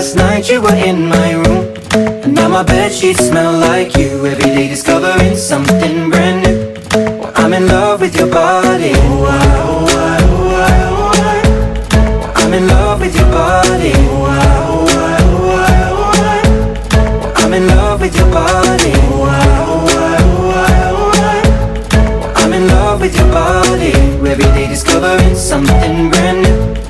Last night you were in my room. And now my bed sheets smell like you. Every day discovering something brand new. Well, I'm in love with your body. Oh, I, ah, oh, I, ah, oh, I, ah, oh, I. Well, I'm in love with your body. Oh, I, oh, I, oh, I, oh, I. Well, I'm in love with your body. Oh, I, oh, I, oh, I, oh, I. Well, I'm in love with your body. Every day discovering something brand new.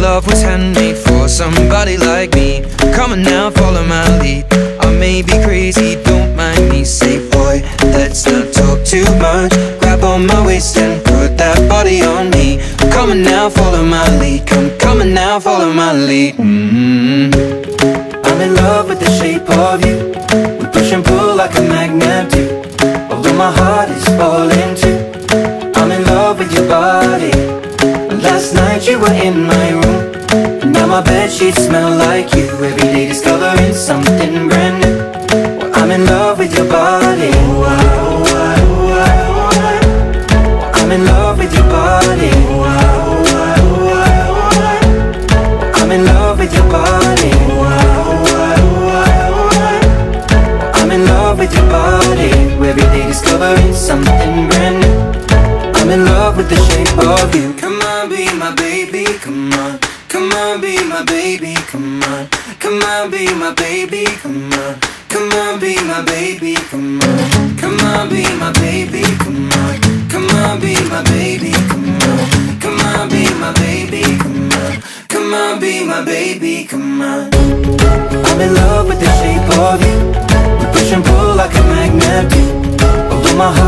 love was handmade for somebody like me. Come on now, follow my lead. I may be crazy, don't mind me. Say boy, let's not talk too much. Grab on my waist and put that body on me. Come on now, follow my lead. Come, come on now, follow my lead. Mm-hmm. I'm in love with the shape of you. We night you were in my room and now my bed sheets smell like you Every day discovering something brand new well, I'm in love with your body oh, I, oh, I, oh, I, oh, I. Well, I'm in love with your body oh, I, oh, I, oh, I, oh, I. Well, I'm in love with your body oh, I, oh, I, oh, I, oh, I. I'm in love with your body Every day discovering something Come on, be my baby, come on. Come on, be my baby, come on. Come on, be my baby, come on. Come on, be my baby, come on. Come on, be my baby, come on. Come on, be my baby, come on. Come on, be my baby, come on. I'm in love with the shape of you. We push and pull like a magnet Although my heart